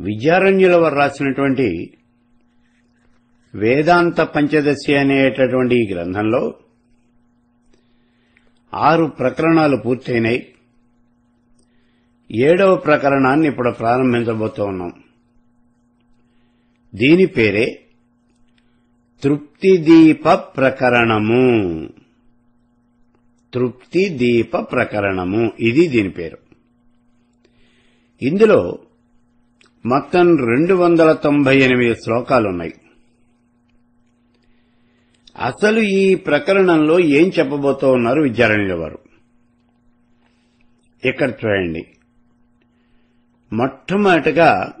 విద్యారణ్యుల వారు రాసినటువంటి వేదాంత పంచదశి అనేటటువంటి ఈ గ్రంథంలో ఆరు ప్రకరణాలు పూర్తయినాయి. ఏడవ ప్రకరణాన్ని ఇప్పుడు ప్రారంభించబోతూ ఉన్నాం. దీని పేరే తృప్తిదీప ప్రకరణము. తృప్తిదీప ప్రకరణము. ఇది దీని పేరు. ఇందులో మొత్తం రెండు వందల తొంభై ఎనిమిది శ్లోకాలున్నాయి. అసలు ఈ ప్రకరణంలో ఏం చెప్పబోతూ ఉన్నారు విద్యారణ్యుల వారు ఇక్కడ చూడండి. మొట్టమొదటిగా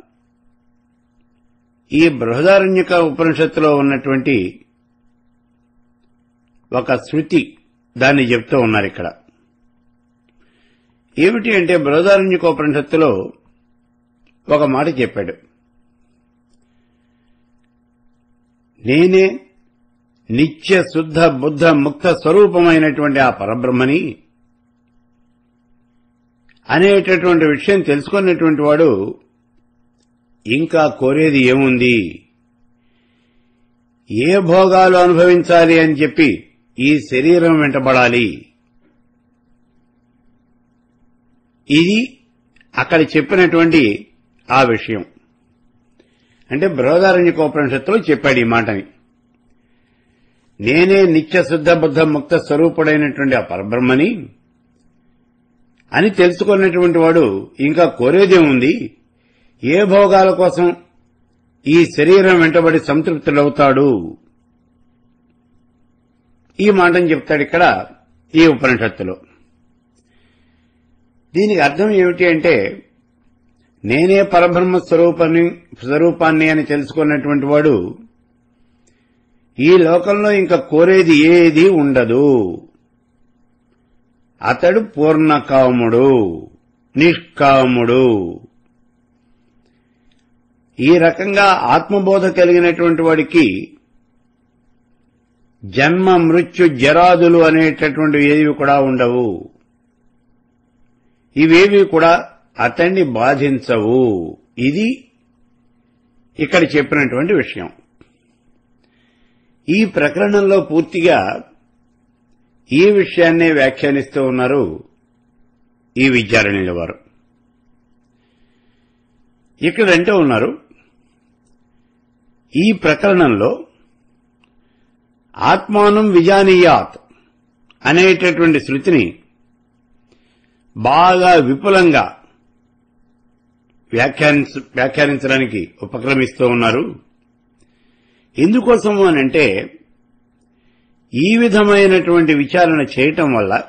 ఈ బృహదారణ్యక ఉపనిషత్తులో ఉన్నటువంటి ఒక శృతి దాన్ని చెప్తూ ఉన్నారు ఇక్కడ. ఏమిటి అంటే బృహదారణ్యక ఉపనిషత్తులో ఒక మాట చెప్పాడు. నేనే నిత్య శుద్ధ బుద్ధ ముక్త స్వరూపమైనటువంటి ఆ పరబ్రహ్మని అనేటటువంటి విషయం తెలుసుకున్నటువంటి వాడు ఇంకా కోరేది ఏముంది? ఏ భోగాలు అనుభవించాలి అని చెప్పి ఈ శరీరం వెంటబడాలి. ఇది అక్కడ చెప్పినటువంటి ఆ విషయం. అంటే బృహదారణ్యకోపనిషత్తులో చెప్పాడు ఈ మాటని. నేనే నిత్య శుద్ధ బుద్ధ ముక్త స్వరూపుడైనటువంటి ఆ పరబ్రహ్మని అని తెలుసుకున్నటువంటి వాడు ఇంకా కోరేదేముంది ఏ భోగాల కోసం ఈ శరీరం వెంటబడి సంతృప్తులవుతాడు ఈ మాటని చెప్తాడు ఇక్కడ ఈ ఉపనిషత్తులో. దీనికి అర్థం ఏమిటి అంటే నేనే పరబ్రహ్మ స్వరూపాన్ని స్వరూపాన్ని అని తెలుసుకున్నటువంటి వాడు ఈ లోకంలో ఇంకా కోరేది ఏది ఉండదు. అతడు పూర్ణకాముడు నిష్కాముడు. ఈ రకంగా ఆత్మబోధ కలిగినటువంటి వాడికి జన్మ మృత్యు జరాదులు అనేటటువంటివి ఏవి కూడా ఉండవు. ఇవేవి కూడా అతన్ని బాధించవు. ఇది ఇక్కడ చెప్పినటువంటి విషయం. ఈ ప్రకరణంలో పూర్తిగా ఈ విషయాన్నే వ్యాఖ్యానిస్తూ ఉన్నారు ఈ విద్యారణ్యుల వారు. ఇక్కడ అంటూ ఉన్నారు. ఈ ప్రకరణంలో ఆత్మానం విజానీయాత్ అనేటటువంటి శృతిని బాగా విపులంగా వ్యాఖ్యానించడానికి ఉపక్రమిస్తూ ఉన్నారు. ఎందుకోసము అనంటే ఈ విధమైనటువంటి విచారణ చేయటం వల్ల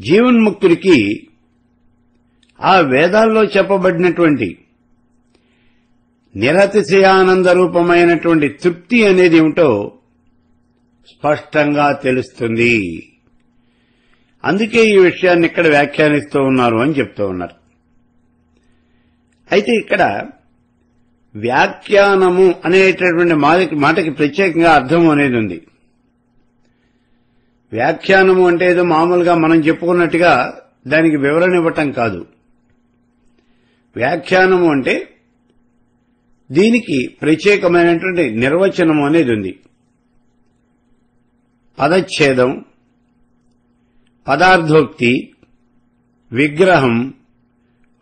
జీవన్ముక్తుడికి ఆ వేదాల్లో చెప్పబడినటువంటి నిరతిశయానంద రూపమైనటువంటి తృప్తి అనేది ఏమిటో స్పష్టంగా తెలుస్తుంది. అందుకే ఈ విషయాన్ని ఇక్కడ వ్యాఖ్యానిస్తూ ఉన్నారు అని చెప్తూ ఉన్నారు. అయితే ఇక్కడ వ్యాఖ్యానము అనేటటువంటి మాటకి ప్రత్యేకంగా అర్థం అనేది ఉంది. వ్యాఖ్యానము అంటే ఏదో మామూలుగా మనం చెప్పుకున్నట్టుగా దానికి వివరణ ఇవ్వటం కాదు. వ్యాఖ్యానము అంటే దీనికి ప్రత్యేకమైనటువంటి నిర్వచనము అనేది ఉంది. పదచ్ఛేదం పదార్థోక్తి విగ్రహం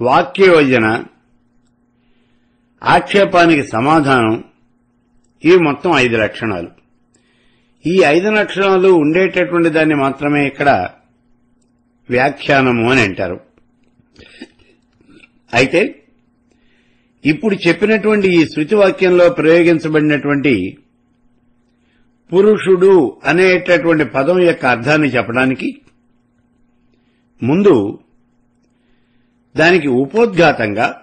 వాక్యయోజన ఆక్షేపానికి సమాధానం ఇవి మొత్తం ఐదు లక్షణాలు. ఈ ఐదు లక్షణాలు ఉండేటటువంటి దాన్ని మాత్రమే ఇక్కడ వ్యాఖ్యానము అని అంటారు. అయితే ఇప్పుడు చెప్పినటువంటి ఈ శృతివాక్యంలో ప్రయోగించబడినటువంటి పురుషుడు అనేటటువంటి పదం యొక్క అర్థాన్ని చెప్పడానికి ముందు దానికి ఉపోద్ఘాతంగా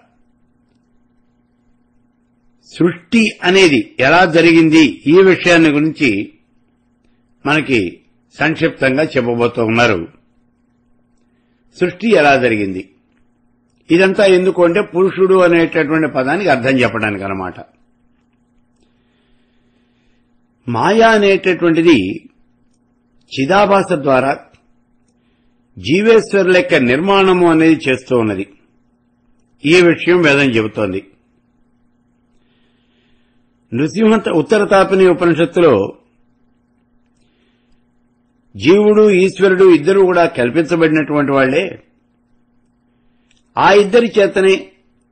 సృష్టి అనేది ఎలా జరిగింది ఈ విషయాన్ని గురించి మనకి సంక్షిప్తంగా చెప్పబోతూ ఉన్నారు. సృష్టి ఎలా జరిగింది? ఇదంతా ఎందుకు అంటే పురుషుడు అనేటటువంటి పదానికి అర్థం చెప్పడానికి అనమాట మాయా అనేటటువంటిది చిదాభాస ద్వారా జీవేశ్వరుల యొక్క నిర్మాణము అనేది చేస్తూ ఉన్నది. ఈ విషయం వేదం చెబుతోంది. నృసింహ ఉత్తర తాపిని ఉపనిషత్తులో జీవుడు ఈశ్వరుడు ఇద్దరు కూడా కల్పించబడినటువంటి వాళ్ళే. ఆ ఇద్దరి చేతనే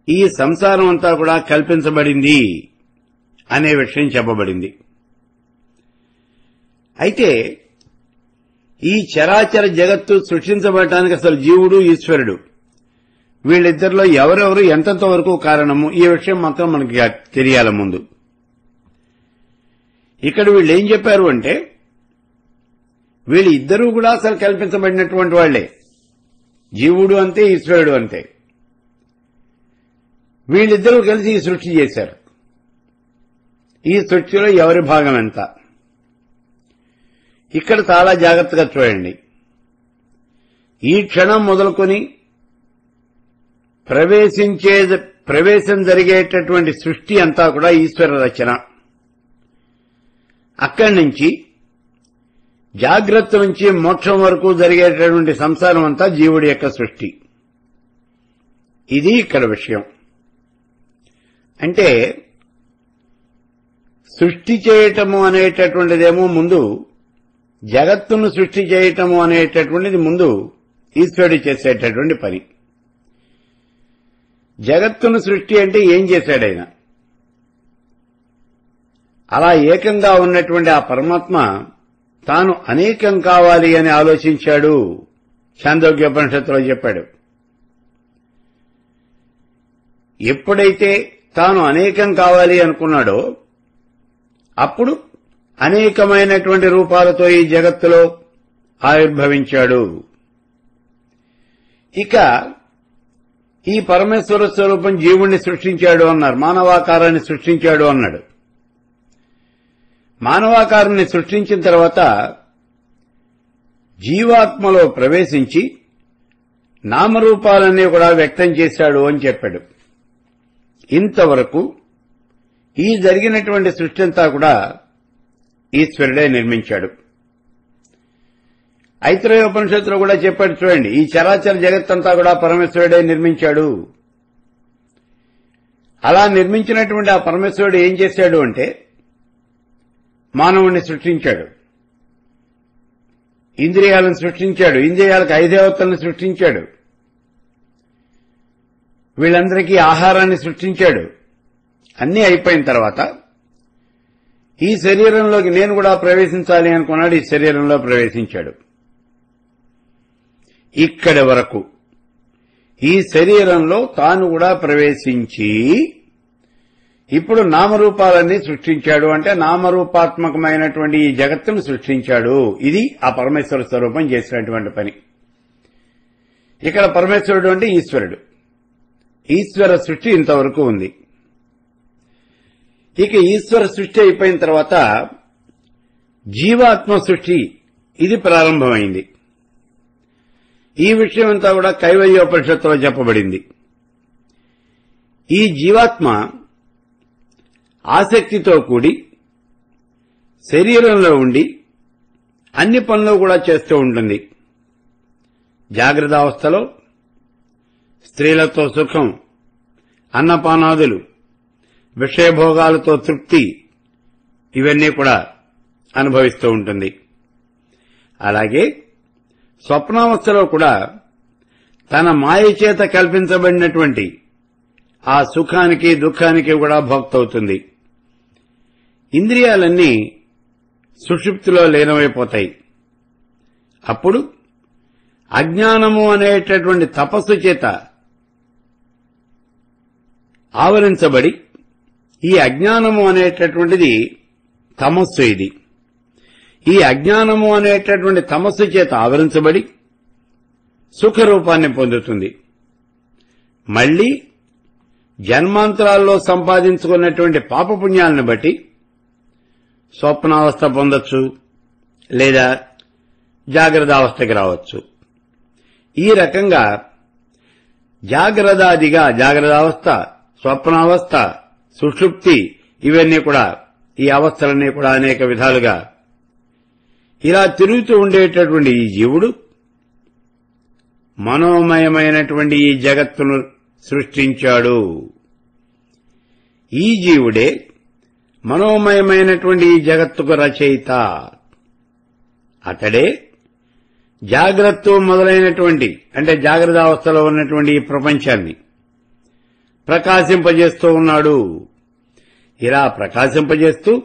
ఈ సంసారం అంతా కూడా కల్పించబడింది అనే విషయం చెప్పబడింది. అయితే ఈ చరాచర జగత్తు సృష్టించబడటానికి అసలు జీవుడు ఈశ్వరుడు వీళ్ళిద్దరిలో ఎవరెవరు ఎంతంత వరకు కారణము ఈ విషయం మాత్రం మనకి తెలియాల ముందు. ఇక్కడ వీళ్ళు ఏం చెప్పారు అంటే వీళ్ళు ఇద్దరూ కూడా అసలు కల్పించబడినటువంటి వాళ్ళే జీవుడు అంతే ఈశ్వరుడు అంతే. వీళ్ళిద్దరూ కలిసి ఈ సృష్టి చేశారు. ఈ సృష్టిలో ఎవరి భాగం ఎంత? ఇక్కడ చాలా జాగ్రత్తగా చూడండి. ఈ క్షణం మొదలుకొని ప్రవేశించే ప్రవేశం జరిగేటటువంటి సృష్టి అంతా కూడా ఈశ్వర రచన. అక్కడి నుంచి జాగ్రత్త నుంచి మోక్షం వరకు జరిగేటటువంటి సంసారం అంతా జీవుడి యొక్క సృష్టి. ఇది ఇక్కడ విషయం. అంటే సృష్టి చేయటము అనేటటువంటిదేమో ముందు జగత్తును సృష్టి చేయటము అనేటటువంటిది ముందు ఈశ్వరుడు చేసేటటువంటి పని. జగత్తును సృష్టి అంటే ఏం చేశాడైనా. అలా ఏకంగా ఉన్నటువంటి ఆ పరమాత్మ తాను అనేకం కావాలి అని ఆలోచించాడు. చాందోగ్యోపనిషత్తులో చెప్పాడు. ఎప్పుడైతే తాను అనేకం కావాలి అనుకున్నాడో అప్పుడు అనేకమైనటువంటి రూపాలతో ఈ జగత్తులో ఆవిర్భవించాడు. ఇక ఈ పరమేశ్వర స్వరూపం జీవుణ్ణి సృష్టించాడు అన్నారు మానవాకారాన్ని సృష్టించాడు అన్నాడు. మానవాకారాన్ని సృష్టించిన తర్వాత జీవాత్మలో ప్రవేశించి నామరూపాలన్నీ కూడా వ్యక్తం చేశాడు అని చెప్పాడు. ఇంతవరకు ఈ జరిగినటువంటి సృష్టి అంతా కూడా ఈశ్వరుడే నిర్మించాడు. ఐత్రేయోపనిషత్తులో కూడా చెప్పాడు చూడండి ఈ చరాచర జగత్తంతా కూడా పరమేశ్వరుడే నిర్మించాడు. అలా నిర్మించినటువంటి ఆ పరమేశ్వరుడు ఏం చేశాడు అంటే మానవుణ్ణి సృష్టించాడు. ఇంద్రియాలను సృష్టించాడు. ఇంద్రియాలకు ఐదేవతలను సృష్టించాడు. వీళ్ళందరికీ ఆహారాన్ని సృష్టించాడు. అన్నీ అయిపోయిన తర్వాత ఈ శరీరంలోకి నేను కూడా ప్రవేశించాలి అనుకున్నాడు ఈ శరీరంలో ప్రవేశించాడు. ఇక్కడి వరకు ఈ శరీరంలో తాను కూడా ప్రవేశించి ఇప్పుడు నామరూపాలన్నీ సృష్టించాడు అంటే నామరూపాత్మకమైనటువంటి ఈ జగత్తును సృష్టించాడు. ఇది ఆ పరమేశ్వర స్వరూపం చేసినటువంటి పని. ఇక్కడ పరమేశ్వరుడు అంటే ఈశ్వరుడు. ఈశ్వర సృష్టి ఇంతవరకు ఉంది. ఇక ఈశ్వర సృష్టి అయిపోయిన తర్వాత జీవాత్మ సృష్టి ఇది ప్రారంభమైంది. ఈ విషయం అంతా కూడా కైవల్యోపనిషత్తులో చెప్పబడింది. ఈ జీవాత్మ ఆసక్తితో కూడి శరీరంలో ఉండి అన్ని పనులు కూడా చేస్తూ ఉంటుంది. జాగ్రత్త అవస్థలో స్త్రీలతో సుఖం అన్నపానాదులు విషయభోగాలతో తృప్తి ఇవన్నీ కూడా అనుభవిస్తూ ఉంటుంది. అలాగే స్వప్నావస్థలో కూడా తన మాయ చేత కల్పించబడినటువంటి ఆ సుఖానికి దుఃఖానికి కూడా భోక్తవుతుంది. ఇంద్రియాలన్నీ సుషుప్తిలో లీనమైపోతాయి. అప్పుడు అజ్ఞానము అనేటటువంటి తపస్సు చేత ఆవరించబడి ఈ అజ్ఞానము అనేటటువంటిది తమస్సు ఇది. ఈ అజ్ఞానము అనేటటువంటి తమస్సు చేత ఆవరించబడి సుఖరూపాన్ని పొందుతుంది. మళ్ళీ జన్మాంతరాల్లో సంపాదించుకున్నటువంటి పాపపుణ్యాలను బట్టి స్వప్నావస్థ పొందొచ్చు లేదా జాగ్రత్తావస్థకి రావచ్చు. ఈ రకంగా జాగ్రత్తాదిగా జాగ్రత్తావస్థ స్వప్నావస్థ సుషుప్తి ఇవన్నీ కూడా ఈ అవస్థలన్నీ కూడా అనేక విధాలుగా ఇలా తిరుగుతూ ఉండేటటువంటి ఈ జీవుడు మనోమయమైనటువంటి ఈ జగత్తును సృష్టించాడు. ఈ జీవుడే మనోమయమైనటువంటి ఈ జగత్తుకు రచయిత అతడే. జాగ్రత్త మొదలైనటువంటి అంటే జాగ్రత్త అవస్థలో ఉన్నటువంటి ఈ ప్రపంచాన్ని ప్రకాశింపజేస్తూ ఉన్నాడు. ఇలా ప్రకాశింపజేస్తూ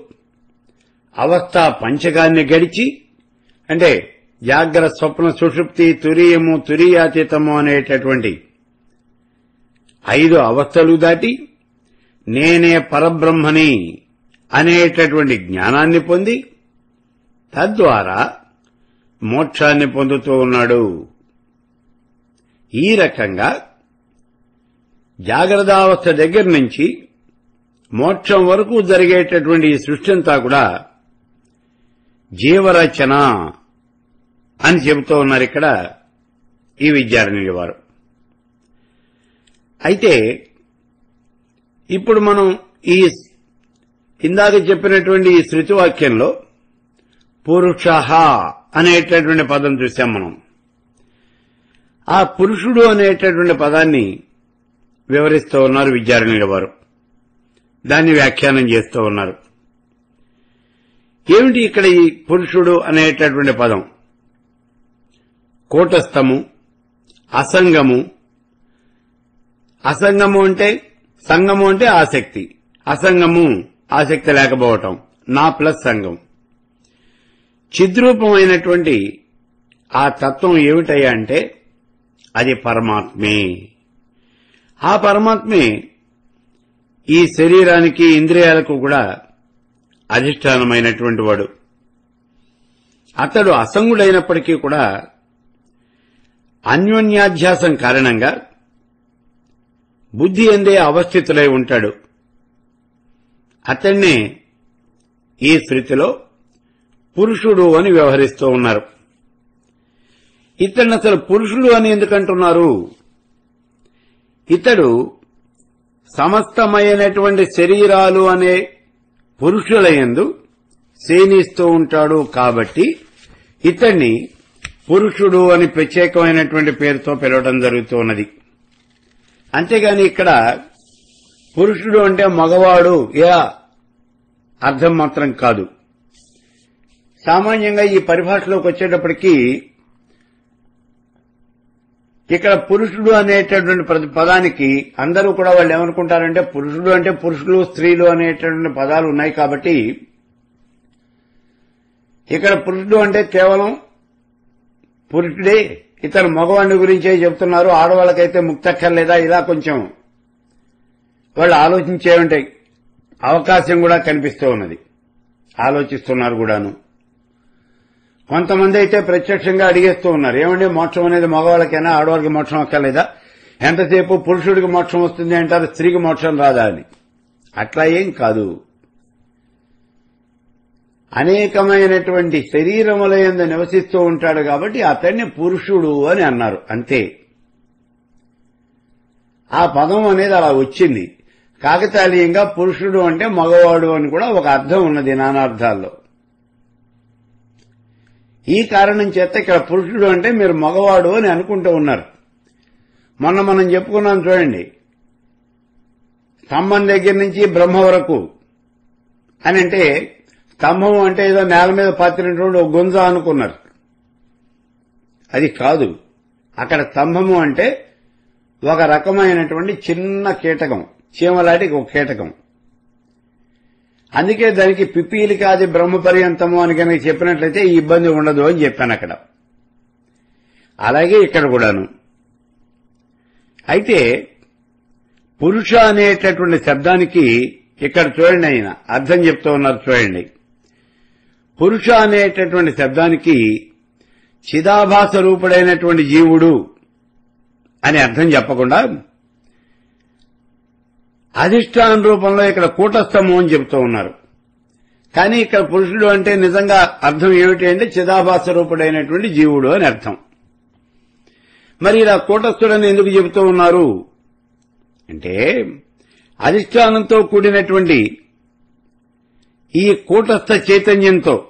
అవస్థ పంచకాన్ని గడిచి అంటే జాగ్రత్త స్వప్న సుషుప్తి తురియము తురీయాతీతము అనేటటువంటి ఐదు అవస్థలు దాటి నేనే పరబ్రహ్మని అనేటటువంటి జ్ఞానాన్ని పొంది తద్వారా మోక్షాన్ని పొందుతూ ఉన్నాడు. ఈ రకంగా జాగ్రత్తావస్థ దగ్గర నుంచి మోక్షం వరకు జరిగేటటువంటి ఈ సృష్టి అంతా కూడా జీవరచన అని చెబుతూ ఉన్నారు ఇక్కడ ఈ విద్యారణ్యుల వారు. అయితే ఇప్పుడు మనం ఈ ఇందాక చెప్పినటువంటి ఈ శృతి వాక్యంలో పురుష అనేటటువంటి పదం చూసాం మనం. ఆ పురుషుడు అనేటటువంటి పదాన్ని వివరిస్తూ ఉన్నారు విద్యారణ్యుల వారు. దాన్ని వ్యాఖ్యానం చేస్తూ ఉన్నారు. ఏమిటి ఇక్కడ ఈ పురుషుడు అనేటటువంటి పదం? కూటస్థము అసంగము. అసంగము అంటే సంగము అంటే ఆసక్తి. అసంగము. ఆసక్తి లేకపోవటం నా ప్లస్ సంఘం. చిద్రూపమైనటువంటి ఆ తత్వం ఏమిటయ్యా అంటే అది పరమాత్మే. ఆ పరమాత్మే ఈ శరీరానికి ఇంద్రియాలకు కూడా అధిష్టానమైనటువంటి వాడు. అతడు అసంగుడైనప్పటికీ కూడా అన్యోన్యాధ్యాసం కారణంగా బుద్ధి ఎందే అవస్థితులై ఉంటాడు. అతన్నే ఈ శృతిలో పురుషుడు అని వ్యవహరిస్తూ ఉన్నారు. ఇతన్ని అసలు పురుషుడు అని ఎందుకంటున్నారు? ఇతడు సమస్తమైనటువంటి శరీరాలు అనే పురుషులయందు సేనిస్తూ ఉంటాడు కాబట్టి ఇతన్ని పురుషుడు అని ప్రత్యేకమైనటువంటి పేరుతో పిలవడం జరుగుతూ ఉన్నది. అంతేగాని ఇక్కడ పురుషుడు అంటే మగవాడు. ఏ అర్థం మాత్రం కాదు. సామాన్యంగా ఈ పరిభాషలోకి వచ్చేటప్పటికీ ఇక్కడ పురుషుడు అనేటటువంటి ప్రతి పదానికి అందరూ కూడా వాళ్ళు ఏమనుకుంటారంటే పురుషుడు అంటే పురుషులు స్త్రీలు అనేటటువంటి పదాలు ఉన్నాయి కాబట్టి ఇక్కడ పురుషుడు అంటే కేవలం పురుషుడే. ఇతను మగవాడిని గురించే చెప్తున్నారు. ఆడవాళ్ళకైతే ముక్తక్కర్లేదా? ఇలా కొంచెం వాళ్ళు ఆలోచించే ఉంటాయి. అవకాశం కూడా కనిపిస్తూ ఉన్నది. ఆలోచిస్తున్నారు కూడాను. కొంతమంది అయితే ప్రత్యక్షంగా అడిగేస్తూ ఉన్నారు. ఏమండి మోక్షం అనేది మగవాళ్ళకైనా ఆడవాళ్ళకి మోక్షం అక్కర్లేదా? ఎంతసేపు పురుషుడికి మోక్షం వస్తుంది అంటారు స్త్రీకి మోక్షం రాదా అని. అట్లా ఏం కాదు. అనేకమైనటువంటి శరీరములందు నివసిస్తూ ఉంటాడు కాబట్టి అతన్ని పురుషుడు అని అన్నారు. అంతే. ఆ పదం అనేది అలా వచ్చింది. కాకతాళీయంగా పురుషుడు అంటే మగవాడు అని కూడా ఒక అర్థం ఉన్నది నానార్థాల్లో. ఈ కారణం చేత ఇక్కడ పురుషుడు అంటే మీరు మగవాడు అని అనుకుంటూ ఉన్నారు. మొన్న మనం చెప్పుకున్నాం చూడండి. స్తంభం దగ్గర నుంచి బ్రహ్మ వరకు అని అంటే స్తంభం అంటే ఏదో నేల మీద పాతినటువంటి ఒక గుంజ అనుకున్నారు. అది కాదు. అక్కడ స్తంభము అంటే ఒక రకమైనటువంటి చిన్న కీటకం. చీమలాంటి ఒక కీటకం. అందుకే దానికి పిపీలి కాది బ్రహ్మపర్యంతము అని కనుక చెప్పినట్లయితే ఈ ఇబ్బంది ఉండదు అని చెప్పాను అక్కడ. అలాగే ఇక్కడ కూడాను. అయితే పురుష అనేటటువంటి శబ్దానికి ఇక్కడ చూడండి ఆయన అర్థం చెప్తూ ఉన్నారు చూడండి. పురుష అనేటటువంటి శబ్దానికి చిదాభాస రూపుడైనటువంటి జీవుడు అని అర్థం చెప్పకుండా అధిష్టాన రూపంలో ఇక్కడ కూటస్థము అని చెబుతూ ఉన్నారు. కానీ ఇక్కడ పురుషుడు అంటే నిజంగా అర్థం ఏమిటి అంటే చిదాభాస రూపుడైనటువంటి జీవుడు అని అర్థం. మరి ఇలా కూటస్థుడని ఎందుకు చెబుతూ ఉన్నారు? అంటే అధిష్టానంతో కూడినటువంటి ఈ కూటస్థ చైతన్యంతో.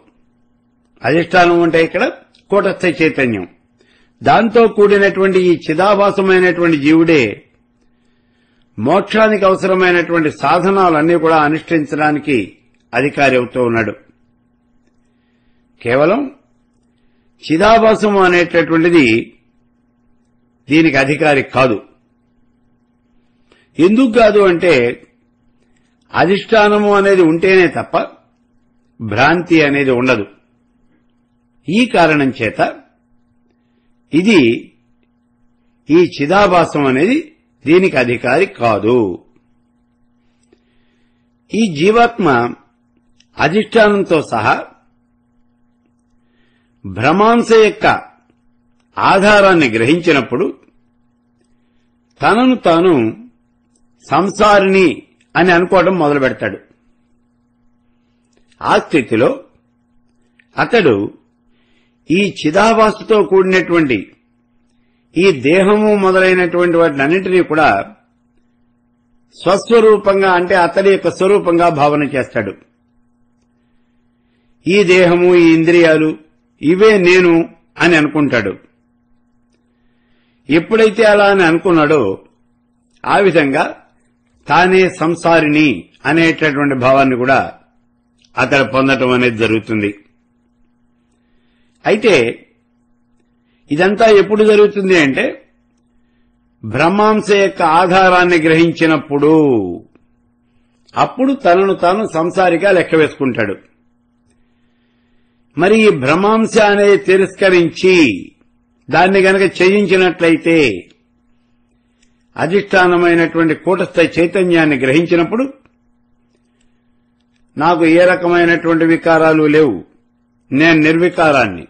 అధిష్టానం అంటే ఇక్కడ కూటస్థ చైతన్యం. దాంతో కూడినటువంటి ఈ చిదాభాసమైనటువంటి జీవుడే మోక్షానికి అవసరమైనటువంటి సాధనాలన్నీ కూడా అనుష్ఠించడానికి అధికారి అవుతూ ఉన్నాడు. కేవలం చిదాభాసం అనేటటువంటిది దీనికి అధికారి కాదు. ఎందుకు కాదు అంటే అధిష్టానము అనేది ఉంటేనే తప్ప భ్రాంతి అనేది ఉండదు. ఈ కారణం చేత ఇది ఈ చిదాభాసం అనేది దీనికి అధికారి కాదు. ఈ జీవాత్మ అధిష్టానంతో సహా భ్రమాంశ యొక్క ఆధారాన్ని గ్రహించినప్పుడు తనను తాను సంసారిని అని అనుకోవడం మొదలు పెడతాడు ఆ స్థితిలో అతడు ఈ చిదాభాసతో కూడినటువంటి ఈ దేహము మొదలైనటువంటి వాటినన్నింటినీ కూడా స్వస్వరూపంగా అంటే అతడి యొక్క స్వరూపంగా భావన చేస్తాడు. ఈ దేహము ఈ ఇంద్రియాలు ఇవే నేను అని అనుకుంటాడు. ఎప్పుడైతే అలా అని అనుకున్నాడో ఆ విధంగా తానే సంసారిణి అనేటటువంటి భావాన్ని కూడా అతడు పొందటం అనేది జరుగుతుంది. అయితే ఇదంతా ఎప్పుడు జరుగుతుంది అంటే బ్రహ్మాంస యొక్క ఆధారాన్ని గ్రహించినప్పుడు అప్పుడు తనను తాను సంసారిగా లెక్క వేసుకుంటాడు. మరి ఈ భ్రమాంశ అనేది తిరస్కరించి దాన్ని గనక చేయించినట్లయితే అధిష్టానమైనటువంటి కూటస్థ చైతన్యాన్ని గ్రహించినప్పుడు నాకు ఏ రకమైనటువంటి వికారాలు లేవు. నేను నిర్వికారాన్ని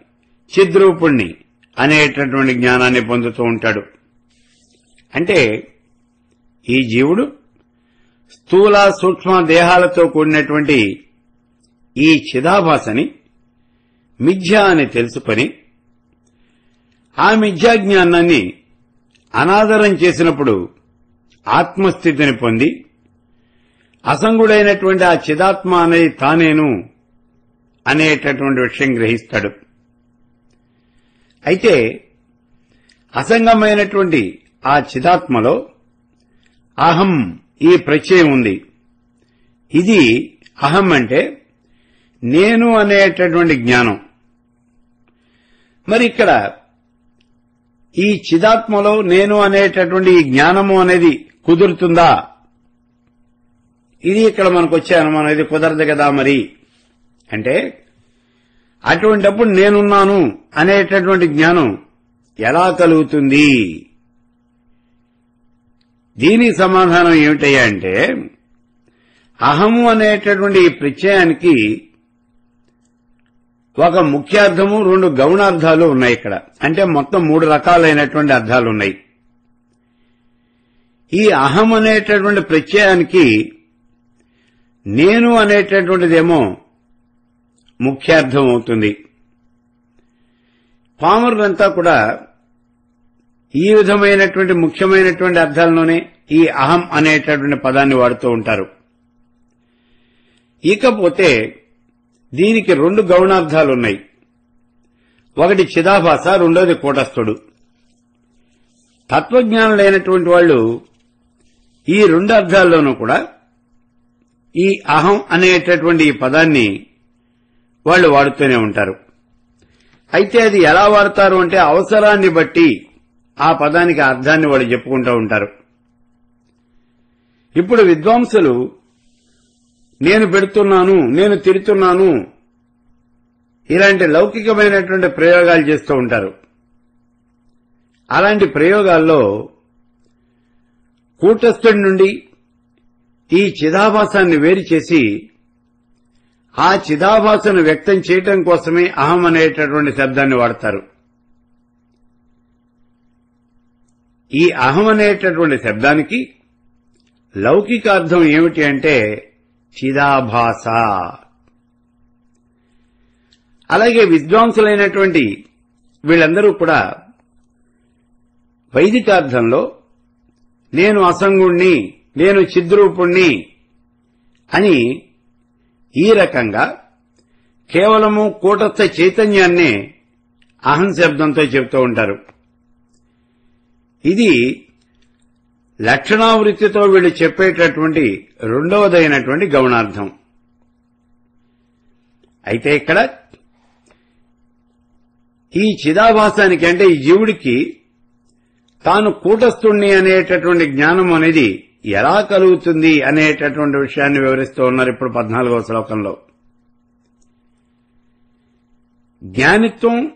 చిద్రూపుణ్ణి అనేటటువంటి జ్ఞానాన్ని పొందుతూ ఉంటాడు. అంటే ఈ జీవుడు స్థూల సూక్ష్మ దేహాలతో కూడినటువంటి ఈ చిదాభాసని మిథ్య అని తెలుసుకొని ఆ మిథ్యాజ్ఞానాన్ని అనాదరం చేసినప్పుడు ఆత్మస్థితిని పొంది అసంగుడైనటువంటి ఆ చిదాత్మ అనేది తానేను అనేటటువంటి విషయం గ్రహిస్తాడు. అయితే అసంగమైనటువంటి ఆ చిదాత్మలో అహం ఈ ప్రత్యయం ఉంది. ఇది అహం అంటే నేను అనేటటువంటి జ్ఞానం. మరి ఇక్కడ ఈ చిదాత్మలో నేను అనేటటువంటి ఈ జ్ఞానము అనేది కుదురుతుందా? ఇది ఇక్కడ మనకు వచ్చే అనుమానం. ఇది కుదరదు కదా మరి? అంటే అటువంటప్పుడు నేనున్నాను అనేటటువంటి జ్ఞానం ఎలా కలుగుతుంది? దీనికి సమాధానం ఏమిటయ్యా అంటే అహము అనేటటువంటి ఈ ప్రత్యయానికి ఒక ముఖ్యార్థము రెండు గౌణార్థాలు ఉన్నాయి ఇక్కడ. అంటే మొత్తం మూడు రకాలైనటువంటి అర్థాలు ఉన్నాయి ఈ అహం అనేటటువంటి ప్రత్యయానికి నేను అనేటటువంటిదేమో ముఖ్యార్థం అవుతుంది పామరులంతా కూడా ఈ విధమైనటువంటి ముఖ్యమైనటువంటి అర్థాల్లోనే ఈ అహం అనేటటువంటి పదాన్ని వాడుతూ ఉంటారు. ఇకపోతే దీనికి రెండు గౌణార్థాలున్నాయి. ఒకటి చిదాభాస రెండోది కూటస్థుడు. తత్వజ్ఞానులైనటువంటి వాళ్ళు ఈ రెండు అర్థాల్లోనూ కూడా ఈ అహం అనేటటువంటి ఈ పదాన్ని వాళ్ళు వాడుతూనే ఉంటారు. అయితే అది ఎలా వాడతారు అంటే అవసరాన్ని బట్టి ఆ పదానికి అర్థాన్ని వాళ్ళు చెప్పుకుంటూ ఉంటారు. ఇప్పుడు విద్వాంసులు నేను పెడుతున్నాను నేను తిడుతున్నాను ఇలాంటి లౌకికమైనటువంటి ప్రయోగాలు చేస్తూ ఉంటారు. అలాంటి ప్రయోగాల్లో కూటస్థుడి నుండి ఈ చిదాభాసాన్ని వేరు చేసి ఆ చిదాభాసను వ్యక్తం చేయటం కోసమే అహం అనేటటువంటి శబ్దాన్ని వాడతారు. ఈ అహం అనేటటువంటి శబ్దానికి లౌకికార్థం ఏమిటి అంటే చిదాభాస. అలాగే విద్వాంసులైనటువంటి వీళ్ళందరూ కూడా వైదికార్థంలో నేను అసంగుణ్ణి నేను చిద్రూపుణ్ణి అని ఈ రకంగా కేవలము కూటస్థ చైతన్యాన్నే అహం శబ్దంతో చెబుతూ ఉంటారు. ఇది లక్షణావృత్తితో వీళ్ళు చెప్పేటటువంటి రెండవదైనటువంటి గమనార్థం. అయితే ఇక్కడ ఈ చిదాభాసానికి అంటే ఈ జీవుడికి తాను కూటస్థుణ్ణి అనేటటువంటి జ్ఞానం అనేది ఎలా కలుగుతుంది అనేటటువంటి విషయాన్ని వివరిస్తూ ఉన్నారు ఇప్పుడు పద్నాలుగవ శ్లోకంలో. జ్ఞానిత్వం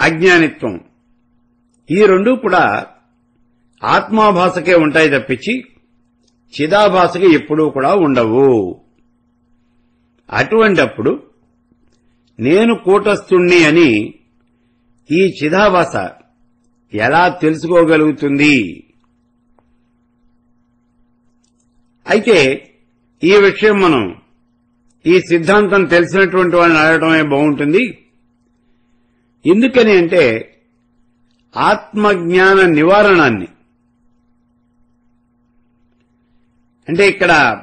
అజ్ఞానిత్వం. ఈ రెండు కూడా ఆత్మాభాసకే ఉంటాయి తప్పించి చిదాభాసకి ఎప్పుడూ కూడా ఉండవు. అటువంటప్పుడు నేను కూటస్థుణ్ణి అని ఈ చిదాభాష ఎలా తెలుసుకోగలుగుతుంది? అయితే ఈ విషయం మనం ఈ సిద్ధాంతం తెలిసినటువంటి వాళ్ళని అడగడమే బాగుంటుంది. ఎందుకని అంటే ఆత్మజ్ఞాన నివారణాన్ని. అంటే ఇక్కడ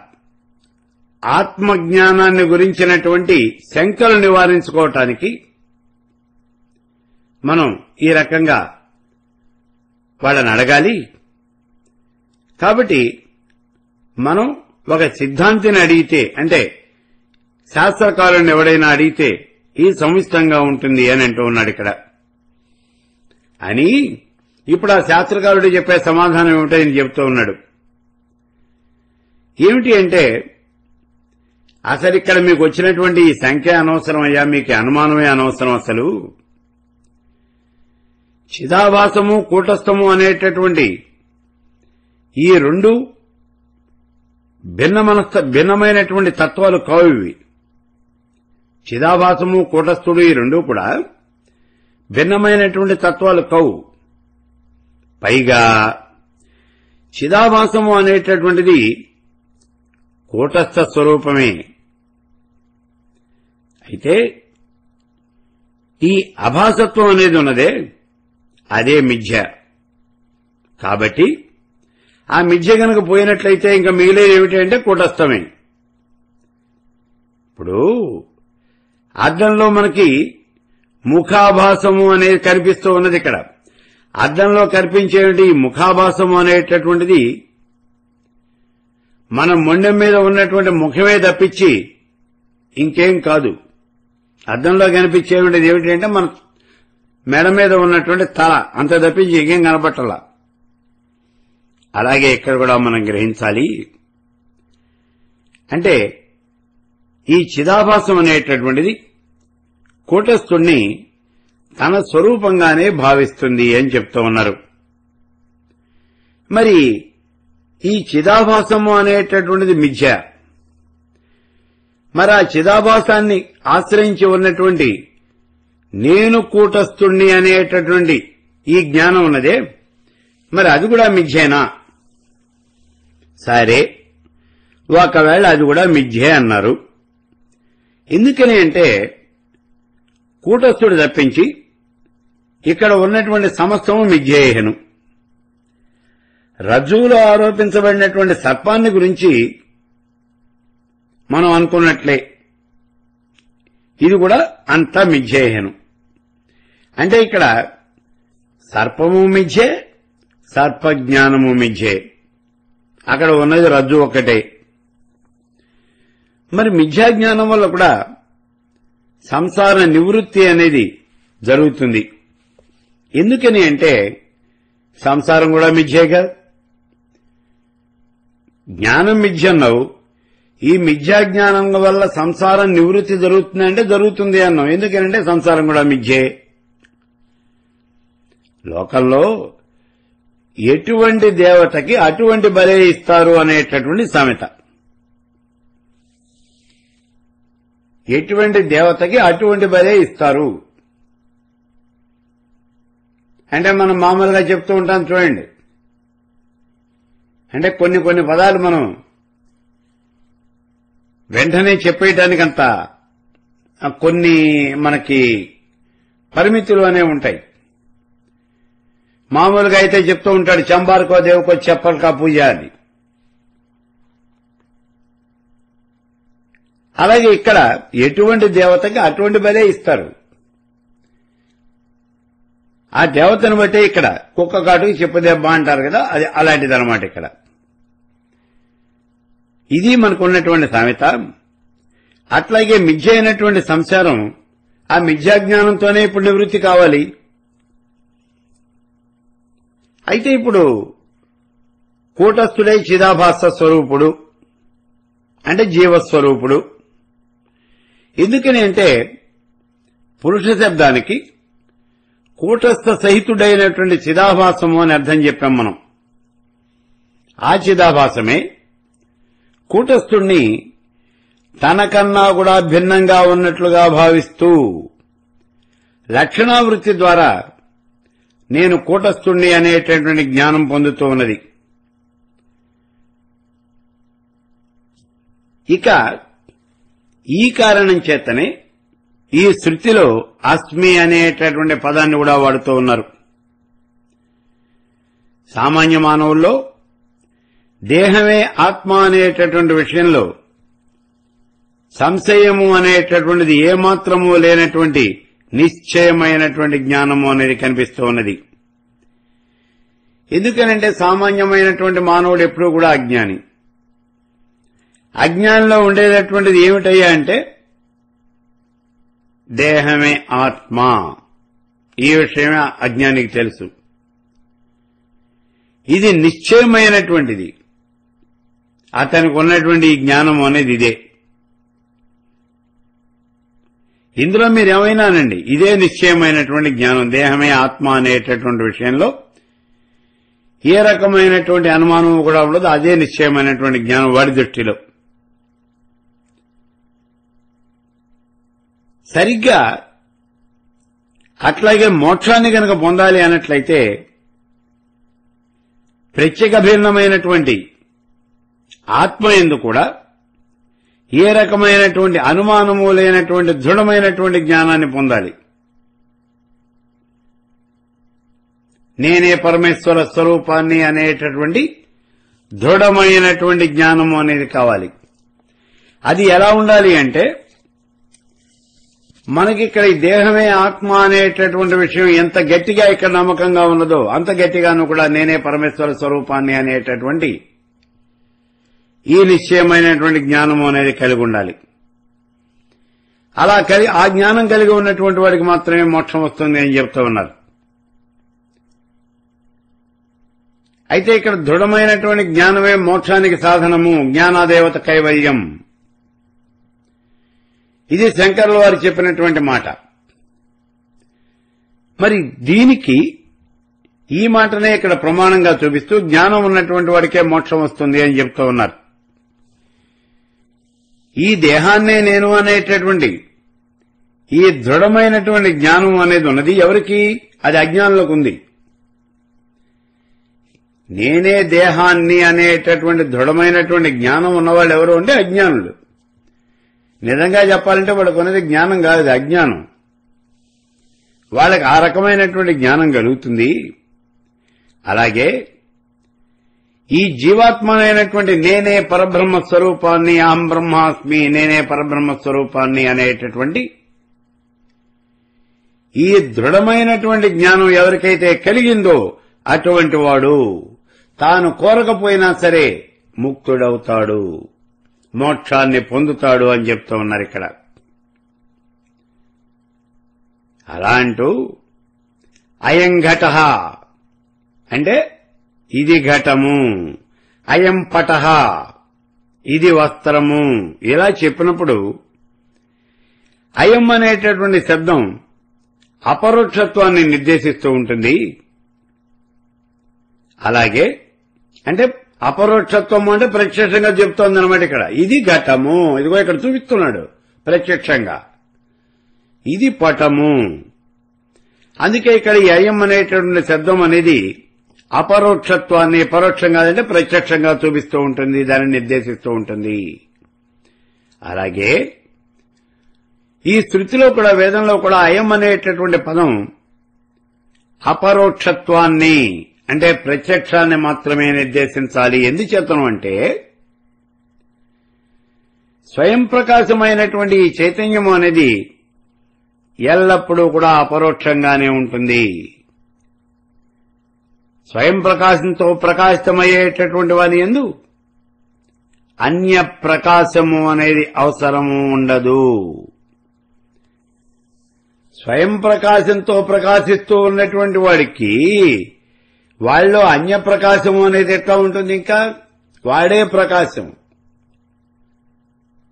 ఆత్మజ్ఞానాన్ని గురించినటువంటి శంకలు నివారించుకోవటానికి మనం ఈ రకంగా వాళ్ళని అడగాలి. కాబట్టి మనం ఒక సిద్ధాంతిని అడిగితే అంటే శాస్త్రకారుని ఎవడైనా అడిగితే ఈ సమిష్టంగా ఉంటుంది అని అంటూ ఉన్నాడు ఇక్కడ. అని ఇప్పుడు ఆ శాస్త్రకారుడు చెప్పే సమాధానం ఏమిటో ఆయన చెప్తూ ఉన్నాడు. ఏమిటి అంటే అసలు ఇక్కడ మీకు వచ్చినటువంటి ఈ సంఖ్య అనవసరం అయ్యా మీకు అనుమానమే అనవసరం అసలు. చిదాభాసము కూటస్థము అనేటటువంటి ఈ రెండు భిన్న మనస్త భిన్నమైనటువంటి తత్వాలు కావు ఇవి చిదాభాసము కూటస్థుడు ఈ రెండు కూడా భిన్నమైనటువంటి తత్వాలు కావు. పైగా చిదాభాసము అనేటటువంటిది కూటస్థ స్వరూపమే. అయితే ఈ అభాసత్వం అనేది ఉన్నదే అదే మిథ్య. కాబట్టి ఆ మిథ్య గనక పోయినట్లయితే ఇంకా మిగిలేది ఏమిటి అంటే కూటస్థమే. ఇప్పుడు అద్దంలో మనకి ముఖాభాసము అనేది కనిపిస్తూ ఉన్నది ఇక్కడ. అద్దంలో కనిపించేటువంటి ఈ ముఖాభాసము అనేటటువంటిది మన మొండెం మీద ఉన్నటువంటి ముఖమే తప్పించి ఇంకేం కాదు. అద్దంలో కనిపించేటువంటిది ఏమిటంటే మన మెడ మీద ఉన్నటువంటి తల అంత తప్పించి ఇంకేం కనపట్టాల. అలాగే ఇక్కడ కూడా మనం గ్రహించాలి. అంటే ఈ చిదాభాసం అనేటటువంటిది కూటస్థుణ్ణి తన స్వరూపంగానే భావిస్తుంది అని చెప్తూ ఉన్నారు. మరి ఈ చిదాభాసము అనేటటువంటిది మిథ్య. మరి ఆ చిదాభాసాన్ని ఆశ్రయించి ఉన్నటువంటి నేను కూటస్థుణ్ణి అనేటటువంటి ఈ జ్ఞానం ఉన్నదే. మరి అది కూడా మిథ్యేనా? సరే ఒకవేళ అది కూడా మిథ్యే అన్నారు. ఎందుకని అంటే కూటస్థుడు తప్పించి ఇక్కడ ఉన్నటువంటి సమస్తము మిథ్యేహను. రజ్జువులో ఆరోపించబడినటువంటి సర్పాన్ని గురించి మనం అనుకున్నట్లే. ఇది కూడా అంతా మిథ్యేహను. అంటే ఇక్కడ సర్పము మిథ్యే సర్పజ్ఞానము మిథ్యే. అక్కడ ఉన్నది రజ్జు ఒక్కటే. మరి మిథ్యాజ్ఞానం వల్ల కూడా సంసార నివృత్తి అనేది జరుగుతుంది. ఎందుకని అంటే సంసారం కూడా మిథ్యేగా జ్ఞానం మిథ్యన్నావు ఈ మిథ్యాజ్ఞానం వల్ల సంసారం నివృత్తి జరుగుతుందంటే జరుగుతుంది అన్నాం ఎందుకనంటే సంసారం కూడా మిథ్యే. లోకంలో ఎటువంటి దేవతకి అటువంటి బలే ఇస్తారు అనేటటువంటి సామెత. ఎటువంటి దేవతకి అటువంటి బలే ఇస్తారు? అంటే మనం మామూలుగా చెప్తూ ఉంటాం చూడండి. అంటే కొన్ని కొన్ని పదాలు మనం వెంటనే చెప్పేయటానికంత కొన్ని మనకి పరిమితులు అనేవి ఉంటాయి. మామూలుగా అయితే చెప్తూ ఉంటాడు చంబార్కో దేవుకో చెప్పల్కా పూజ అని. అలాగే ఇక్కడ ఎటువంటి దేవతకి అటువంటి బలే ఇస్తారు. ఆ దేవతను బట్టే ఇక్కడ కుక్క కాటుకి చెప్పదెబ్బ అంటారు కదా అది అలాంటిదన్నమాట ఇక్కడ. ఇది మనకున్నటువంటి సామెత. అట్లాగే మిథ్య అయినటువంటి సంసారం ఆ మిథ్యాజ్ఞానంతోనే ఇప్పుడు నివృత్తి కావాలి. అయితే ఇప్పుడు కూటస్థుడై చిదాభాస స్వరూపుడు అంటే జీవస్వరూపుడు. ఎందుకని అంటే పురుష శబ్దానికి కూటస్థ సహితుడైనటువంటి చిదాభాసము అని అర్థం చెప్పాం మనం. ఆ చిదాభాసమే కూటస్థుణ్ణి తనకన్నా కూడా భిన్నంగా ఉన్నట్లుగా భావిస్తూ లక్షణావృత్తి ద్వారా నేను కూటస్థుణ్ణి అనేటటువంటి జ్ఞానం పొందుతూ ఉన్నది. ఇక ఈ కారణం చేతనే ఈ శృతిలో అస్మి అనేటటువంటి పదాన్ని కూడా వాడుతూ ఉన్నారు. సామాన్య మానవుల్లో దేహమే ఆత్మ అనేటటువంటి విషయంలో సంశయము అనేటటువంటిది ఏమాత్రము లేనటువంటి నిశ్చయమైనటువంటి జ్ఞానము అనేది కనిపిస్తూ ఉన్నది. ఎందుకనంటే సామాన్యమైనటువంటి మానవుడు ఎప్పుడూ కూడా అజ్ఞాని. అజ్ఞానంలో ఉండేటటువంటిది ఏమిటయ్యా అంటే దేహమే ఆత్మ. ఈ విషయమే అజ్ఞానికి తెలుసు. ఇది నిశ్చయమైనటువంటిది. అతనికి ఉన్నటువంటి ఈ జ్ఞానం అనేది ఇదే. ఇందులో మీరు ఏమైనానండి ఇదే నిశ్చయమైనటువంటి జ్ఞానం. దేహమే ఆత్మ అనేటటువంటి విషయంలో ఏ రకమైనటువంటి అనుమానం కూడా ఉండదు. అదే నిశ్చయమైనటువంటి జ్ఞానం వాడి దృష్టిలో. సరిగ్గా అట్లాగే మోక్షాన్ని గనక పొందాలి అన్నట్లయితే ప్రత్యేక భిన్నమైనటువంటి ఆత్మ ఎందు కూడా ఏ రకమైనటువంటి అనుమానము లేనటువంటి దృఢమైనటువంటి జ్ఞానాన్ని పొందాలి. నేనే పరమేశ్వర స్వరూపాన్ని అనేటటువంటి దృఢమైనటువంటి జ్ఞానము అనేది కావాలి. అది ఎలా ఉండాలి అంటే మనకి ఇక్కడ ఈ దేహమే ఆత్మ అనేటటువంటి విషయం ఎంత గట్టిగా ఇక్కడ నమ్మకంగా ఉన్నదో అంత గట్టిగాను కూడా నేనే పరమేశ్వర స్వరూపాన్ని అనేటటువంటి ఈ నిశ్చయమైనటువంటి జ్ఞానము అనేది కలిగి ఉండాలి. అలా కలిగి ఆ జ్ఞానం కలిగి ఉన్నటువంటి వాడికి మాత్రమే మోక్షం వస్తుంది అని చెప్తూ ఉన్నారు. అయితే ఇక్కడ దృఢమైనటువంటి జ్ఞానమే మోక్షానికి సాధనము జ్ఞానాదేవత కైవల్యం. ఇది శంకర్ల వారు చెప్పినటువంటి మాట. మరి దీనికి ఈ మాటనే ఇక్కడ ప్రమాణంగా చూపిస్తూ జ్ఞానం ఉన్నటువంటి వాడికే మోక్షం వస్తుంది అని చెప్తూ ఉన్నారు. ఈ దేహాన్నే నేను అనేటటువంటి ఈ దృఢమైనటువంటి జ్ఞానం అనేది ఉన్నది. ఎవరికి? అది అజ్ఞానంలోకి ఉంది. నేనే దేహాన్ని అనేటటువంటి దృఢమైనటువంటి జ్ఞానం ఉన్నవాళ్ళు ఎవరు అంటే అజ్ఞానులు. నిజంగా చెప్పాలంటే వాళ్ళకు ఉన్నది జ్ఞానం కాదు అది అజ్ఞానం. వాళ్ళకి ఆ రకమైనటువంటి జ్ఞానం కలుగుతుంది. అలాగే ఈ జీవాత్మనైనటువంటి నేనే పరబ్రహ్మ స్వరూపాన్ని అహం బ్రహ్మాస్మి నేనే పరబ్రహ్మ స్వరూపాన్ని అనేటటువంటి ఈ దృఢమైనటువంటి జ్ఞానం ఎవరికైతే కలిగిందో అటువంటి వాడు తాను కోరకపోయినా సరే ముక్తుడవుతాడు మోక్షాన్ని పొందుతాడు అని చెప్తూ ఉన్నారు ఇక్కడ. అలా అంటూ అయంఘట అంటే ఇది ఘటము. అయం పటహ. ఇది వస్త్రము. ఇలా చెప్పినప్పుడు అయం అనేటటువంటి శబ్దం అపరోక్షత్వాన్ని నిర్దేశిస్తూ ఉంటుంది. అలాగే అంటే అపరోక్షత్వం అంటే ప్రత్యక్షంగా చెప్తోంది అనమాట ఇక్కడ. ఇది ఘటము. ఇదిగో ఇక్కడ చూపిస్తున్నాడు ప్రత్యక్షంగా. ఇది పటము. అందుకే ఇక్కడ ఈ అయం అనేటటువంటి శబ్దం అనేది అపరోక్షత్వాన్ని పరోక్షంగా అంటే ప్రత్యక్షంగా చూపిస్తూ ఉంటుంది దాన్ని నిర్దేశిస్తూ ఉంటుంది. అలాగే ఈ శృతిలో కూడా వేదంలో కూడా అయం అనేటటువంటి పదం అపరోక్షత్వాన్ని అంటే ప్రత్యక్షాన్ని మాత్రమే నిర్దేశించాలి. ఎందుచేతను అంటే స్వయం ప్రకాశమైనటువంటి ఈ చైతన్యము అనేది ఎల్లప్పుడూ కూడా అపరోక్షంగానే ఉంటుంది. స్వయం ప్రకాశంతో ప్రకాశితమయ్యేటటువంటి వాని ఎందు అన్య ప్రకాశము అనేది అవసరము ఉండదు. స్వయం ప్రకాశంతో ప్రకాశిస్తూ ఉన్నటువంటి వాడికి వాళ్ళలో అన్య ప్రకాశము అనేది ఎట్లా ఉంటుంది ఇంకా? వాడే ప్రకాశం.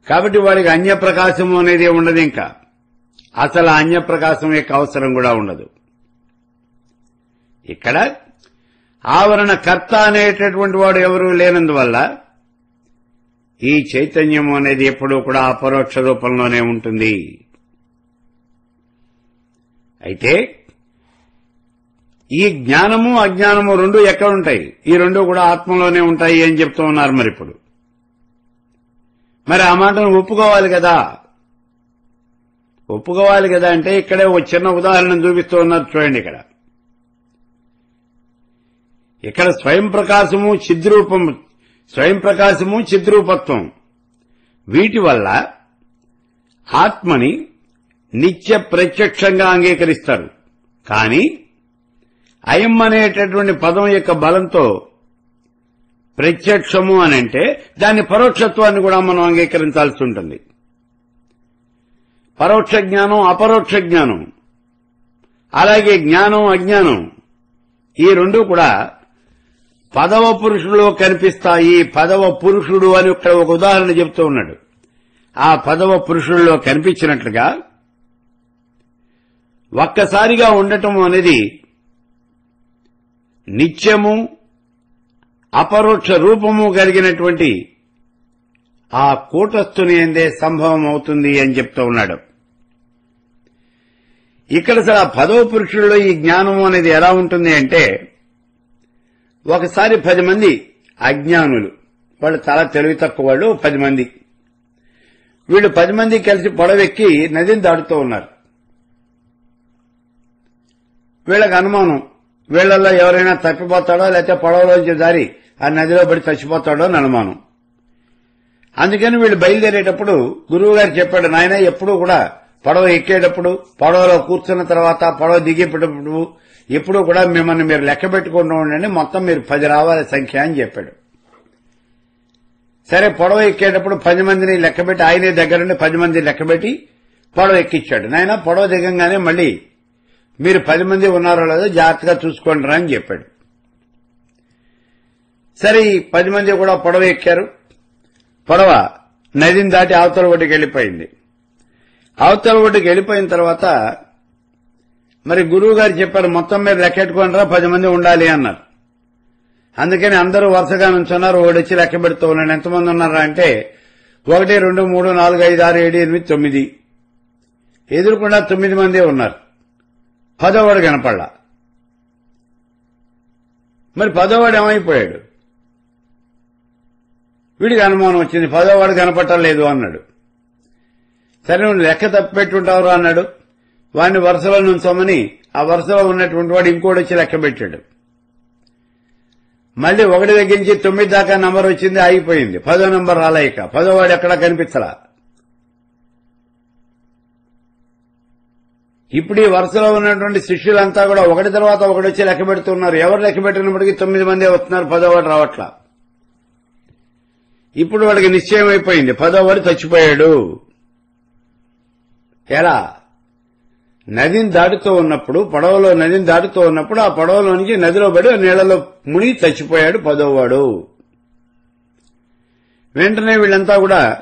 కాబట్టి వాడికి అన్య ప్రకాశము అనేది ఉండదు ఇంకా. అసలు అన్య ప్రకాశం యొక్క అవసరం కూడా ఉండదు. ఇక్కడ ఆవరణ కర్త అనేటటువంటి వాడు ఎవరూ లేనందువల్ల ఈ చైతన్యము అనేది ఎప్పుడూ కూడా అపరోక్ష రూపంలోనే ఉంటుంది. అయితే ఈ జ్ఞానము అజ్ఞానము రెండు ఎక్కడ ఉంటాయి? ఈ రెండు కూడా ఆత్మలోనే ఉంటాయి అని చెప్తూ ఉన్నారు మరి ఇప్పుడు. మరి ఆ మాటను ఒప్పుకోవాలి కదా? ఒప్పుకోవాలి కదా అంటే ఇక్కడే ఒక చిన్న ఉదాహరణ చూపిస్తూ ఉన్నారు చూడండి ఇక్కడ. ఇక్కడ స్వయం ప్రకాశము చిద్రూపము స్వయం ప్రకాశము చిద్రూపత్వం. వీటి వల్ల ఆత్మని నిత్య ప్రత్యక్షంగా అంగీకరిస్తారు. కానీ అయం అనేటటువంటి పదం యొక్క బలంతో ప్రత్యక్షము అని అంటే దాని పరోక్షత్వాన్ని కూడా మనం అంగీకరించాల్సి ఉంటుంది. పరోక్ష జ్ఞానం అపరోక్ష జ్ఞానం అలాగే జ్ఞానం అజ్ఞానం ఈ రెండు కూడా పదవ పురుషుడిలో కనిపిస్తాయి పదవ పురుషుడు అని ఇక్కడ ఒక ఉదాహరణ చెప్తూ ఉన్నాడు. ఆ పదవ పురుషుల్లో కనిపించినట్లుగా ఒక్కసారిగా ఉండటం అనేది నిత్యము అపరోక్ష రూపము కలిగినటువంటి ఆ కూటస్థుని ఎందే సంభవం అవుతుంది అని చెప్తూ ఉన్నాడు. ఇక్కడ అసలు ఆ పదవ పురుషుల్లో ఈ జ్ఞానము అనేది ఎలా ఉంటుంది అంటే ఒకసారి పది మంది అజ్ఞానులు. వాళ్ళు చాలా తెలివి తక్కువ వాళ్ళు పది మంది. వీళ్ళు పది మంది కలిసి పొడవెక్కి నదిని దాటుతూ ఉన్నారు. వీళ్ళకి అనుమానం వీళ్ళల్లో ఎవరైనా తప్పిపోతాడో లేకపోతే పొడవలోంచి దారి ఆ నదిలో పడి చచ్చిపోతాడో అని అనుమానం. అందుకని వీళ్ళు బయలుదేరేటప్పుడు గురువు గారు చెప్పాడు నాయన ఎప్పుడూ కూడా పడవ ఎక్కేటప్పుడు పడవలో కూర్చున్న తర్వాత పడవ దిగేటప్పుడు ఎప్పుడూ కూడా మిమ్మల్ని మీరు లెక్క పెట్టుకుంటూ ఉండండి. మొత్తం మీరు పది రావాలి సంఖ్య అని చెప్పాడు. సరే పొడవ ఎక్కేటప్పుడు పది మందిని లెక్కబెట్టి ఆయనే దగ్గరుండి పది మంది లెక్కబెట్టి పొడవ ఎక్కించాడు నాయన పొడవ దిగంగానే మళ్ళీ మీరు పది మంది ఉన్నారో లేదో జాగ్రత్తగా చూసుకోండి రా అని చెప్పాడు. సరే ఈ పది మంది కూడా పొడవ ఎక్కారు. పొడవ నదిని దాటి అవతల ఒడ్డుకి వెళ్ళిపోయింది. అవతల ఒడ్డుకి వెళ్ళిపోయిన తర్వాత మరి గురువు గారు చెప్పారు మొత్తం మీరు లెక్కెట్టుకోండి రా పది మంది ఉండాలి అన్నారు. అందుకని అందరూ వరుసగా నుంచున్నారు ఓడొచ్చి లెక్క పెడుతూ ఉన్నాడు. ఎంతమంది ఉన్నారా అంటే ఒకటి రెండు మూడు నాలుగు ఐదు ఆరు ఏడు ఎనిమిది తొమ్మిది. ఎదురుకుండా తొమ్మిది మంది ఉన్నారు. పదోవాడు కనపడలా. మరి పదోవాడు ఏమైపోయాడు? వీడికి అనుమానం వచ్చింది పదోవాడు కనపట్టలేదు అన్నాడు. సరే నువ్వు లెక్క తప్పిపెట్టుంటావు అన్నాడు. వాడిని వరుసలో నుంచోమని ఆ వరుసలో ఉన్నటువంటి వాడు ఇంకోటి వచ్చి లెక్క పెట్టాడు. మళ్ళీ ఒకటి దగ్గర నుంచి తొమ్మిది దాకా నంబర్ వచ్చింది ఆగిపోయింది. పదో నంబర్ రాలేక. పదో వాడు ఎక్కడా కనిపించలా? ఇప్పుడు ఈ వరుసలో ఉన్నటువంటి శిష్యులంతా కూడా ఒకటి తర్వాత ఒకటి వచ్చి లెక్క పెడుతున్నారు. ఎవరు లెక్క పెట్టినప్పటికీ తొమ్మిది మందే వస్తున్నారు పదోవాడు రావట్లా. ఇప్పుడు వాడికి నిశ్చయం అయిపోయింది పదో వాడు చచ్చిపోయాడు. ఎలా? నదిని దాటుతూ ఉన్నప్పుడు పడవలో నదిని దాటుతూ ఉన్నప్పుడు ఆ పడవలో నుంచి నదిలో పడి నీళ్ళలో మునిగి చచ్చిపోయాడు పదోవాడు. వెంటనే వీళ్ళంతా కూడా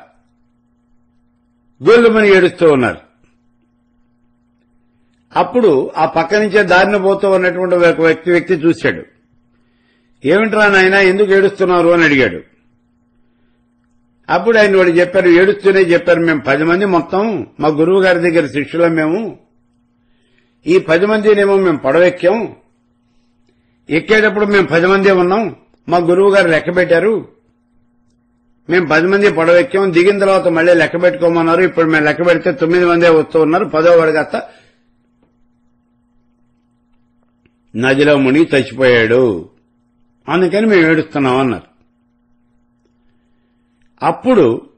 గొల్లుమని ఏడుస్తూ ఉన్నారు. అప్పుడు ఆ పక్క నుంచే దారిన పోతూ ఉన్నటువంటి ఒక వ్యక్తి వ్యక్తి చూశాడు. ఏమిట్రా నాయన ఎందుకు ఏడుస్తున్నారు అని అడిగాడు. అప్పుడు ఆయన వాళ్ళు చెప్పారు ఏడుస్తూనే చెప్పారు మేము పది మంది మొత్తం మా గురువు గారి దగ్గర శిష్యులం మేము ఈ పది మందినేమో మేము పడవెక్కాం. ఎక్కేటప్పుడు మేము పది మంది ఉన్నాం. మా గురువు గారు లెక్క పెట్టారు. మేము పది మంది పడవెక్కాం. దిగిన తర్వాత మళ్ళీ లెక్క పెట్టుకోమన్నారు. ఇప్పుడు మేము లెక్క పెడితే తొమ్మిది మందే వస్తూ ఉన్నారు. పదో వాడిగత్త నదిలో మునిగి చచ్చిపోయాడు. అందుకని మేము ఏడుస్తున్నాం అన్నారు. అప్పుడు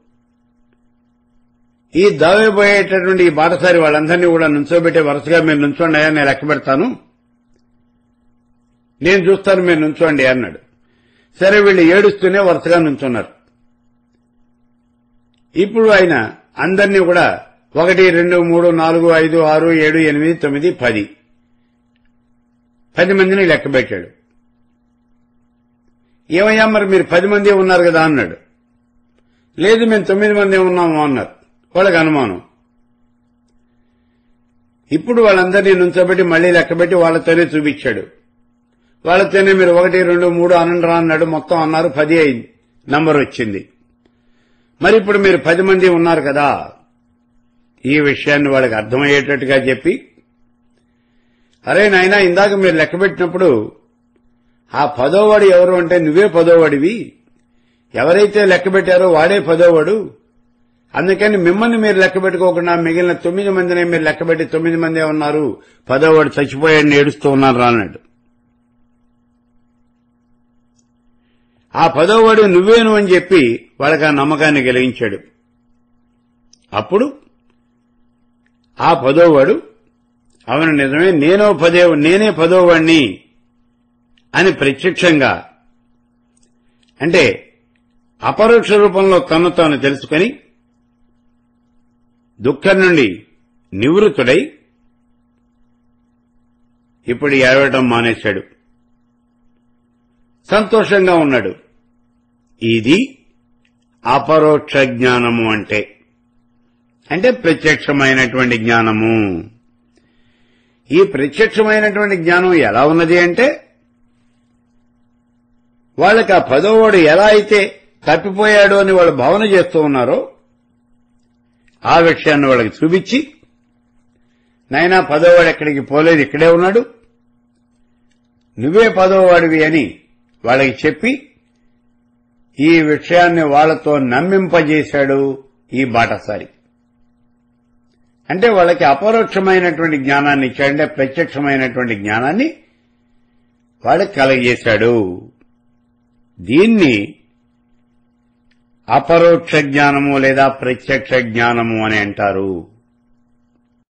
ఈ దావేపోయేటటువంటి ఈ బాటసారి వాళ్ళందరినీ కూడా నుంచోబెట్టే వరుసగా మీరు నుంచోండి అయ్యా నేను లెక్క పెడతాను. నేను చూస్తాను మీరు నుంచోండి అన్నాడు. సరే వీళ్ళు ఏడుస్తూనే వరుసగా నుంచున్నారు. ఇప్పుడు ఆయన అందరినీ కూడా ఒకటి రెండు మూడు నాలుగు ఐదు ఆరు ఏడు ఎనిమిది తొమ్మిది పది. పది మందిని లెక్క పెట్టాడు. ఏమయ్యా మరి మీరు పది మంది ఉన్నారు కదా అన్నాడు. లేదు మేము తొమ్మిది మంది ఉన్నాము అన్నారు. వాళ్ళకి అనుమానం. ఇప్పుడు వాళ్ళందరినీ నుంచోబెట్టి మళ్ళీ లెక్కబెట్టి వాళ్ళతోనే చూపించాడు. వాళ్ళతోనే మీరు ఒకటి రెండు మూడు అనండ్రా అన్నాడు మొత్తం అన్నారు పది అయింది. నంబర్ వచ్చింది. మరి ఇప్పుడు మీరు పది మంది ఉన్నారు కదా. ఈ విషయాన్ని వాళ్ళకి అర్థమయ్యేటట్టుగా చెప్పి అరే నాయనా ఇందాక మీరు లెక్క పెట్టినప్పుడు ఆ పదోవాడు ఎవరు అంటే నువ్వే పదోవాడివి. ఎవరైతే లెక్క పెట్టారో వాడే పదోవాడు. అందుకని మిమ్మల్ని మీరు లెక్క పెట్టుకోకుండా మిగిలిన తొమ్మిది మందినే మీరు లెక్క పెట్టి తొమ్మిది మందే ఉన్నారు. పదోవాడు చచ్చిపోయాడిని ఏడుస్తూ ఉన్నారు అన్నాడు ఆ పదోవాడు నువ్వేను అని చెప్పి వాళ్ళకి ఆ నమ్మకాన్ని కలిగించాడు. అప్పుడు ఆ పదోవాడు అవును నిజమే నేనో పదే నేనే పదోవాణ్ణి అని ప్రత్యక్షంగా అంటే అపరోక్ష రూపంలో తను తాను తెలుసుకొని దుఃఖం నుండి నివృత్తుడై ఇప్పుడు ఏడవటం మానేశాడు. సంతోషంగా ఉన్నాడు. ఇది అపరోక్ష జ్ఞానము అంటే అంటే ప్రత్యక్షమైనటువంటి జ్ఞానము. ఈ ప్రత్యక్షమైనటువంటి జ్ఞానం ఎలా ఉన్నది అంటే వాళ్ళకి ఆ పదోవాడు ఎలా అయితే తప్పిపోయాడు అని వాళ్ళు భావన చేస్తూ ఉన్నారో ఆ విషయాన్ని వాళ్ళకి చూపించి నైనా పదోవాడు ఎక్కడికి పోలేదు ఇక్కడే ఉన్నాడు. నువ్వే పదోవాడివి అని వాళ్ళకి చెప్పి ఈ విషయాన్ని వాళ్ళతో నమ్మింపజేశాడు ఈ బాటసారి. అంటే వాళ్ళకి అపరోక్షమైనటువంటి జ్ఞానాన్ని ఇచ్చాడంటే ప్రత్యక్షమైనటువంటి జ్ఞానాన్ని వాళ్ళకి కలగజేశాడు. దీన్ని అపరోక్ష జ్ఞానము లేదా ప్రత్యక్ష జ్ఞానము అని అంటారు.